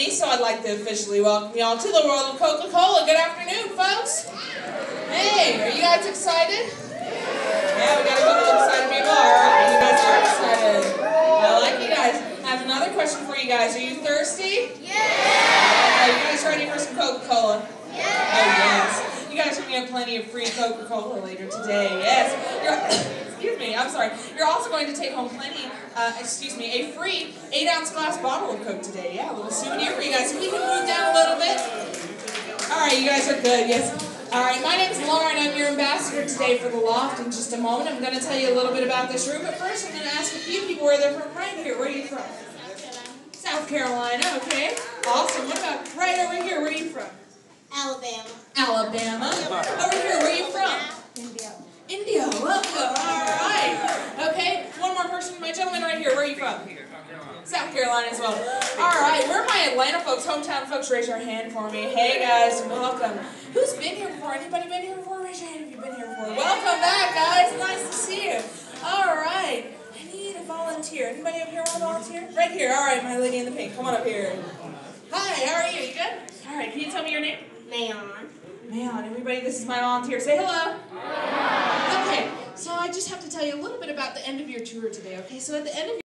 me, so I'd like to officially welcome y'all to the world of Coca-Cola. Good afternoon, folks. Hey, are you guys excited? Yeah, we got a couple of excited people. All right, you guys are excited. I like you guys. I have another question for you guys. Are you thirsty? Yeah. Are you guys ready for some Coca-Cola? Yeah. Oh, yes. You guys are going to get plenty of free Coca-Cola later today. Yes. You're, me, I'm sorry. You're also going to take home plenty, uh, excuse me, a free 8-ounce glass bottle of Coke today. Yeah, a little souvenir for you guys. we can move down a little bit. All right, you guys are good. Yes. All right, my name's Lauren. I'm your ambassador today for the Loft. In just a moment, I'm going to tell you a little bit about this room. But first, I'm going to ask a few people where they're from. Right here, where are you from? South Carolina. Okay. Awesome. What about right over here? Where are you from? Alabama. Alabama. Over here, where are you from? India. India. Welcome. All right. Okay. One more person. My gentleman right here. Where are you from? South Carolina as well. All right. Where are my Atlanta folks, hometown folks? Raise your hand for me. Hey guys, welcome. Who's been here before? Anybody been here before? Raise your hand if you've been here before. Welcome back, guys. Nice to see you. All right. I need a volunteer. Anybody up here want to volunteer? Right here. All right, my lady in the pink. Come on up here. Hi. How are you? You good? All right. Can you tell me your name? Mayon. Man, everybody, this is my volunteer. Say hello. Okay, so I just have to tell you a little bit about the end of your tour today, okay? So at the end of